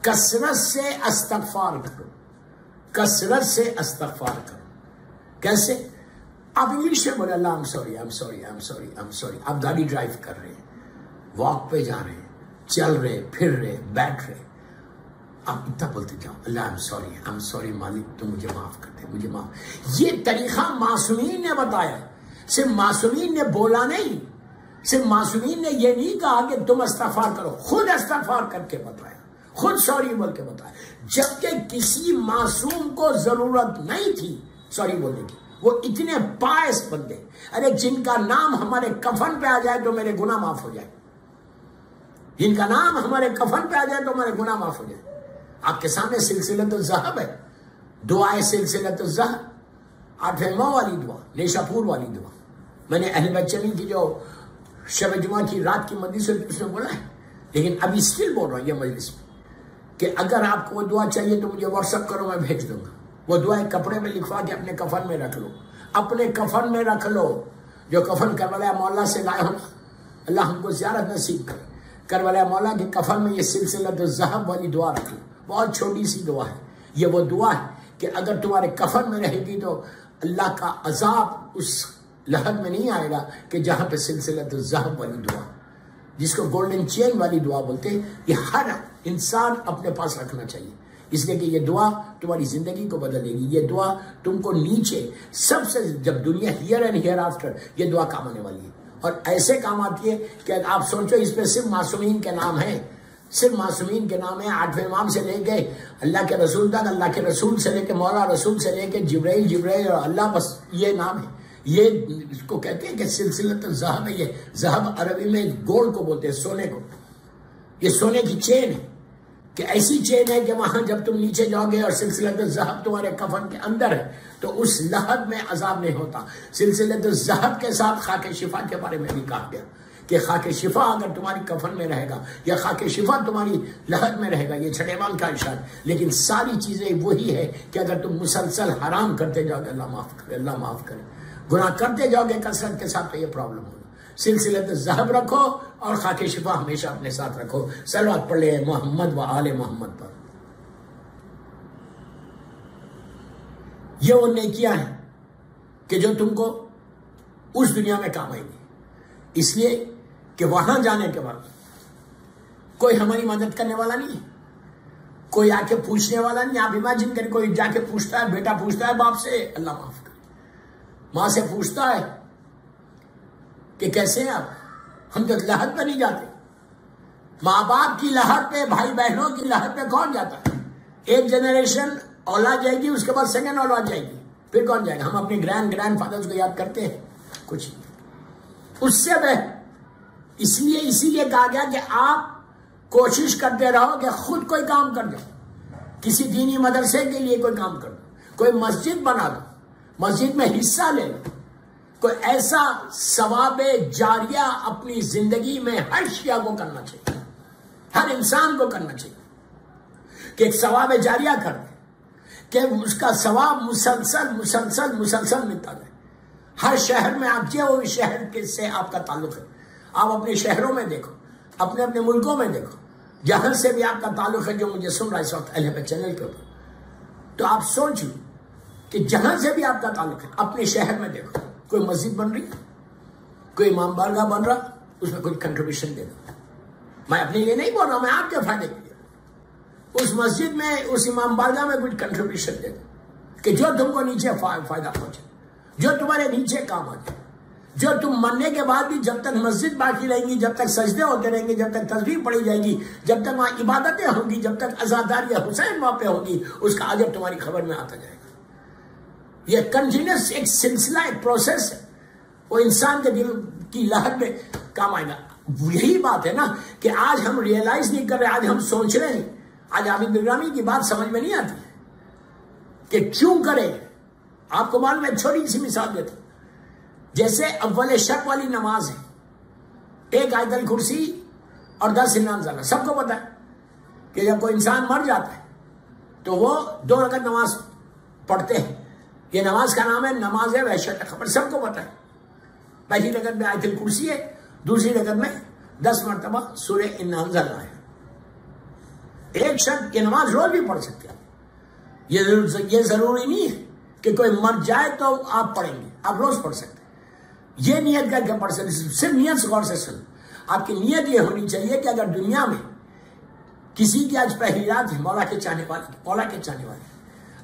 कसरत से अस्तफार करो। कसरत से अस्तफार करो। कैसे? आप इंग्लिश में बोले, अल्लाह sorry I am sorry I am sorry I am sorry आप गाड़ी ड्राइव कर रहे हैं वॉक पे जा रहे हैं, चल रहे फिर रहे बैठ रहे आप इतना बोलते जाओ, अल्लाह I am sorry I am sorry मालिक, तुम मुझे माफ़ कर दे, मुझे माफ़ ये तरीका मासूमीन ने बताया। सिर्फ़ मासूमीन ने बोला नहीं, सिर्फ़ मासूमीन ने यह नहीं कहा कि तुम अस्तफार करो, खुद अस्तफार करके बताया। खुद सॉरी बोल के बताया जबकि किसी मासूम को ज़रूरत नहीं थी सॉरी बोलने की। वो इतने पायस बंदे। अरे जिनका नाम हमारे कफन पे आ जाए तो मेरे गुना माफ़ हो जाए। जिनका नाम हमारे कफन पे आ जाए तो हमारे गुना माफ़ हो जाए। आपके सामने सिलसिला तो जहब है। दुआए सिलसिला तो जहब आठवें माह वाली दुआ नेशापुर वाली दुआ। मैंने अहल बच्चनी की जो शब जुमा की रात की मजलिस उसने बोला है। लेकिन अभी स्टिल बोल रहा हूँ, ये मजलिस में। कि अगर आपको वो दुआ चाहिए तो मुझे व्हाट्सअप करो, मैं भेज दूँगा। वो दुआ कपड़े में लिखवा के अपने कफन में रख लो। अपने कफन में रख लो। जो कफन करवाया मौला से लाए हो अल्लाह हमको ज्यारत नसीब करे। करवाया मौला के कफन में ये सिलसिला तो जहब वाली दुआ रख लो। बहुत छोटी सी दुआ है। ये वो दुआ है कि अगर तुम्हारे कफन में रहेगी तो अल्लाह का अजाब उस लहर में नहीं आएगा कि जहाँ पे सिलसिला तो जहब वाली दुआ जिसको गोल्डन चेन वाली दुआ बोलते हैं ये हर इंसान अपने पास रखना चाहिए। इसलिए कि ये दुआ तुम्हारी ज़िंदगी को बदलेगी ये दुआ तुमको नीचे, सबसे जब दुनिया हियर एंड हियर आफ्टर ये दुआ काम आने वाली है। और ऐसे काम आती है कि आप सोचो, इस पे सिर्फ़ मासूमीन के नाम है। सिर्फ़ मासूमीन के नाम है, आठवें इमाम से लेके अल्लाह के रसूल तक, अल्लाह के रसूल से लेके मौला रसूल से लेके जिब्राइल जिब्राइल और अल्लाह, बस ये नाम है। ये इसको कहते हैं कि सिलसिलत जहब है, ये जहब अरबी में गोल्ड को बोलते हैं, सोने को। ये सोने की चेन है कि ऐसी चेन है कि वहाँ जब तुम नीचे जाओगे और सिलसिलत जहब तुम्हारे कफन के अंदर है तो उस लहद में अजाब नहीं होता। सिलसिलत जहब के साथ खाके शिफा के बारे में भी कहा गया कि खाके शिफा अगर तुम्हारी कफन में रहेगा या खाके शिफा तुम्हारी लहद में रहेगा, ये छठेवान का इशार लेकिन सारी चीज़ें वही है कि अगर तुम मुसलसल हराम करते जाओगे, अल्लाह माफ़ करे, अल्लाह माफ़ करे। गुनाह करते जाओगे, कसरत के साथ तो ये प्रॉब्लम होगा। सिलसिलत जहब रखो और खाके शिफा हमेशा अपने साथ रखो। सलवात पढ़ मोहम्मद व आले मोहम्मद पर। ये वो नेकियाँ हैं कि जो तुमको उस दुनिया में काम आएँगी। इसलिए कि वहाँ जाने के बाद कोई हमारी मदद करने वाला नहीं, कोई आके पूछने वाला नहीं। आप इमेजिन करें, कोई जाके पूछता है, बेटा पूछता है बाप से, अल्लाह माफ़ करे। माँ से पूछता है कि कैसे हैं आप? हम तो लहर पे नहीं जाते। माँ बाप की लहर पे भाई बहनों की लहर पे कौन जाता है? एक जनरेशन औलाद जाएगी, उसके बाद सेकेंड औलाद जाएगी। फिर कौन जाएगा? हम अपने ग्रैंड ग्रैंड फादर्स को याद करते हैं। कुछ उससे वह इसलिए इसीलिए कहा गया कि आप कोशिश करते रहो कि खुद कोई काम कर दो। किसी दीनी मदरसे के लिए कोई काम कर दो। कोई मस्जिद बना दो। मस्जिद में हिस्सा ले लो। कोई ऐसा सवाब जारिया अपनी ज़िंदगी में हर शिया को करना चाहिए, हर इंसान को करना चाहिए कि एक सवाब जारिया कर दे, कि उसका सवाब मुसलसल मुसलसल मुसलसल मिलता जाए हर शहर में आप जो वो शहर के से आपका ताल्लुक है। आप अपने शहरों में देखो, अपने अपने मुल्कों में देखो। जहाँ से भी आपका ताल्लुक है, जो मुझे सुन रहा है, इस वक्त अल चैनल के ऊपर। तो आप सोच लो कि जहाँ से भी आपका ताल्लुक है, अपने शहर में देखो। कोई मस्जिद बन रही, कोई इमाम बारगाह बन रहा, उसमें कुछ कंट्रीब्यूशन दे दो मैं अपने लिए नहीं बोल रहा, मैं आपके फ़ायदे के लिए। उस मस्जिद में, उस इमाम बारगाह में कुछ कंट्रीब्यूशन दे दो कि जो तुमको नीचे फ़ायदा पहुँचे, जो तुम्हारे नीचे काम आ जाए, जो तुम मरने के बाद भी जब तक मस्जिद बाकी रहेंगी, जब तक सजदे होते रहेंगे, जब तक तस्वीर पड़ी जाएगी, जब तक वहाँ इबादतें होंगी, जब तक आजादारियाँ हुसैन वहाँ पे होगी, उसका अजब तुम्हारी खबर में आता जाएगा। ये कंटिन्यूस एक सिलसिला, एक प्रोसेस है। वो इंसान के दिल की लहर में काम आएगा। यही बात है ना कि आज हम रियलाइज़ नहीं कर रहे, आज हम सोच रहे हैं। आज आबिद निगरानी की बात समझ में नहीं आती। कि क्यों करें? आपको मालूम मैं छोटी सी मिसाल देता जैसे अव्वल शक वाली नमाज़ है। एक आयतल कुर्सी और दस इनाम जाना सबको पता है कि जब कोई इंसान मर जाता है तो वो दो रकत नमाज़ पढ़ते हैं। ये नमाज़ का नाम है, नमाज़ है, वहशत खबर, सबको पता है। पहली रगत में आयतल कुर्सी है, दूसरी रगत में दस मरतबा सूर्य इनाम है। एक शर्त ये नमाज़ रोज भी पढ़ सकते हैं। ये ये ज़रूरी नहीं है कि कोई मर जाए तो आप पढ़ेंगे, आप रोज पढ़ सकते ये नियत करके पढ़ सकते सिर्फ़ नियत गौर से सुन। आपकी नियत ये होनी चाहिए कि अगर दुनिया में किसी की आज पहली रात है मौला के चाहने वाले मौला के चाहने वाले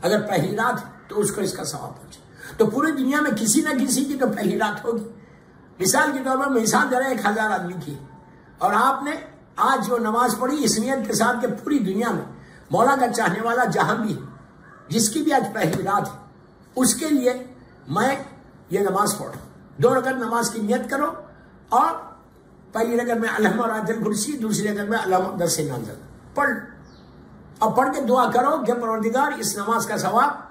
अगर पहली रात तो उसको इसका सवाब पहुँचे तो पूरी दुनिया में किसी ना किसी की तो पहली रात होगी। मिसाल के तौर पर मिसाल दे रहे एक हज़ार आदमी की और आपने आज जो नमाज़ पढ़ी, इस नियत के साथ कि पूरी दुनिया में मौला का चाहने वाला जहाँ भी है, जिसकी भी आज पहली रात है, उसके लिए मैं ये नमाज़ पढ़ दो रकत नमाज़ की नियत करो और पहली रकत में अलहम और कुर्सी, दूसरी रकत में अलहम दस नाजल। पढ़। और पढ़ के दुआ करो कि परवरदिगार, इस नमाज़ का सवाब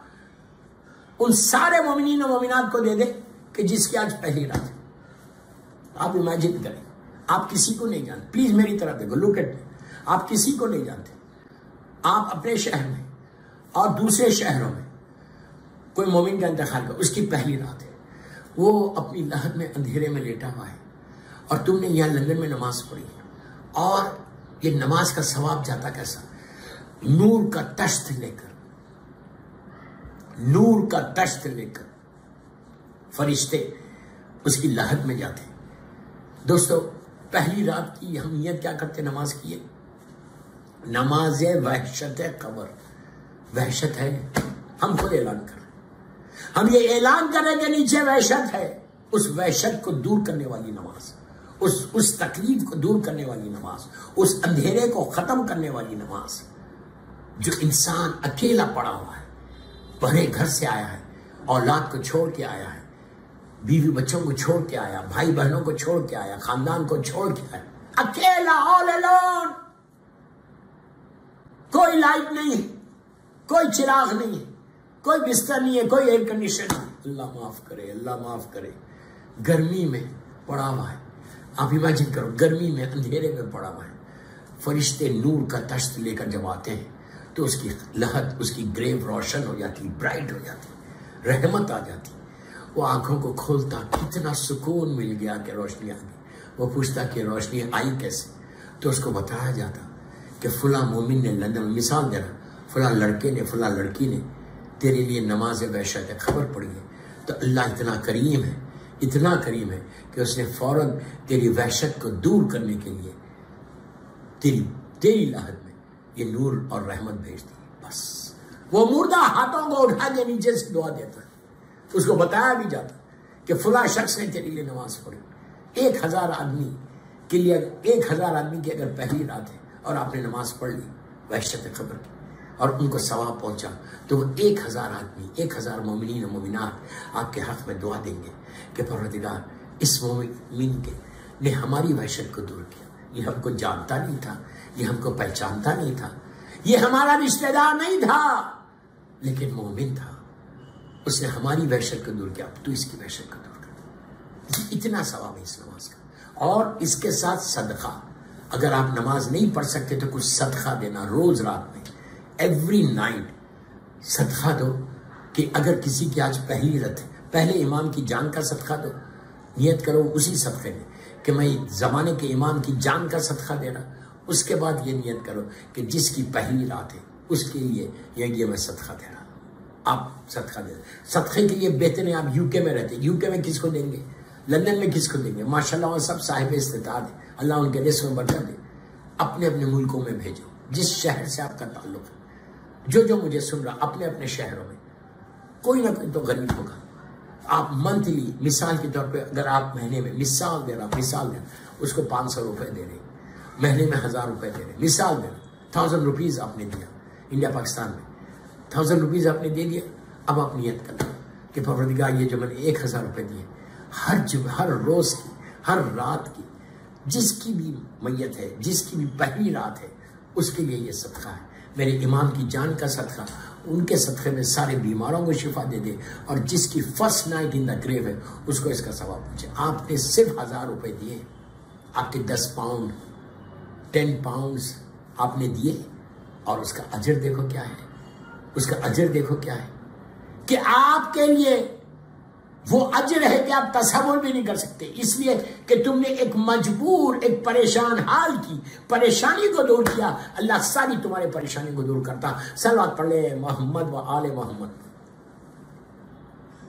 उन सारे मोमिन मोमिनात को दे दे कि जिसकी आज पहली रात है। आप इमेजिन करें। आप किसी को नहीं जानते। प्लीज़ मेरी तरफ़ देखो। लुक एट आप किसी को नहीं जानते। आप अपने शहर में और दूसरे शहरों में कोई मोमिन का इंतकाल कर। उसकी पहली रात है। वो अपनी लहर में अंधेरे में लेटा हुआ है। और तुमने यहाँ लंदन में नमाज़ पढ़ी है। और ये नमाज़ का सवाब जाता कैसा? नूर का तश्त लेकर। नूर का तश्त लेकर फरिश्ते उसकी लहर में जाते दोस्तों, पहली रात की हम यह क्या करते नमाज़ की नमाज़ है वहशत है कबर। वहशत है? हम खुद ऐलान कर रहे हम ये ऐलान करें कि नीचे वहशत है। उस वहशत को दूर करने वाली नमाज़, उस उस तकलीफ़ को दूर करने वाली नमाज़, उस अंधेरे को खत्म करने वाली नमाज़, जो इंसान अकेला पड़ा हुआ है। बड़े घर से आया है, औलाद को छोड़ के आया है, बीवी बच्चों को छोड़ के आया, भाई बहनों को छोड़ के आया, खानदान को छोड़ के आया। अकेला ऑल अलोन कोई लाइट नहीं, कोई चिराग नहीं, कोई बिस्तर नहीं है, कोई एयर कंडीशन नहीं। अल्लाह माफ़ करे, अल्लाह माफ़ करे। गर्मी में पड़ा हुआ है। आप इमेजिन करो, गर्मी में अंधेरे में पड़ा हुआ है। फरिश्ते नूर का तश्त लेकर जब आते हैं तो उसकी लहत उसकी ग्रेव रोशन हो जाती, ब्राइट हो जाती, रहमत आ जाती। वो आँखों को खोलता, कितना सुकून मिल गया कि रोशनी आ गई। वो पूछता कि रोशनी आई कैसे? तो उसको बताया जाता कि फुला मोमिन ने लंदन मिसाल दे रहा फला लड़के ने, फला लड़की ने, तेरे लिए नमाज़ वैशत है खबर पड़ी है। तो अल्लाह इतना करीम है, इतना करीम है कि उसने फ़ौरन तेरी वहशत को दूर करने के लिए तेरी तेरी लाहत में ये नूर और रहमत भेज दी बस। वो मुर्दा हाथों को उठा के नीचे से दुआ देता उसको बताया भी जाता कि फुला शख्स ने तेरे लिए नमाज़ पढ़ी। एक हज़ार आदमी के लिए, एक हज़ार आदमी की अगर पहली रात है और आपने नमाज़ पढ़ ली, वहशत खबर की और उनको सवाब पहुँचा तो वो एक हज़ार आदमी, एक हज़ार मोमिन मोमिनात आपके हक में दुआ देंगे कि परवरदिगार, इस मोमिन के ने हमारी वहशत को दूर किया। ये हमको जानता नहीं था, ये हमको पहचानता नहीं था। ये हमारा रिश्तेदार नहीं था, लेकिन मोमिन था। उसने हमारी वहशत को दूर किया तू इसकी वहशत को दूर कर। इतना सवाब है इस नमाज़ का। और इसके साथ सदका। अगर आप नमाज़ नहीं पढ़ सकते तो कुछ सदका देना रोज रात में। एवरी नाइट सदका दो कि अगर किसी की आज पहली रथ पहले इमाम की जान का सदका दो। नियत करो, उसी सदक़े में कि मैं ज़माने के इमाम की जान का सदका दे रहा। उसके बाद ये नियत करो कि जिसकी पहली रात है, उसके लिए ये ये मैं सदका दे रहा। आप सदका दे सदक़े के लिए बेहतर है। आप यूके में रहते यूके में किसको देंगे? लंदन में किसको देंगे? माशाल्लाह सब साहिब इस्तात है। अल्लाह उनके रिस्क में बढ़ा दे। अपने अपने मुल्कों में भेजो। जिस शहर से आपका ताल्लुक है। जो जो मुझे सुन रहा, अपने अपने शहरों में। कोई ना कोई तो गरीब होगा। आप मंथली मिसाल के तौर पे अगर आप महीने में मिसाल दे रहा मिसाल दे उसको पाँच सौ रुपये दे रहे महीने में हज़ार रुपये दे रहे मिसाल दे रहा थाउज़ेंड रुपीज़ आपने दिया इंडिया पाकिस्तान में। थाउज़ेंड रुपीज़ आपने दे दिया, अब आप नियत कर कि परवरदिगार ये जो मैंने एक हज़ार रुपये दिए, हर हर रोज़ की, हर रात की, जिसकी भी मैयत है, जिसकी भी पहली रात है, उसके लिए ये सदका है। मेरे इमाम की जान का सदका, उनके सदक़े में सारे बीमारों को शिफा दे दे और जिसकी first night in the grave है, उसको इसका सवाब पूछे। आपने सिर्फ़ हज़ार रुपए दिए, आपके दस पाउंड टेन पाउंड्स आपने दिए और उसका अजर देखो क्या है? उसका अजर देखो क्या है? कि आपके लिए वो अज है कि आप तस्वुर भी नहीं कर सकते। इसलिए कि तुमने एक मजबूर, एक परेशान हाल की। परेशानी को दूर किया। अल्लाह सारी तुम्हारे परेशानी को दूर करता। सलवात पढ़ मोहम्मद व आले मोहम्मद।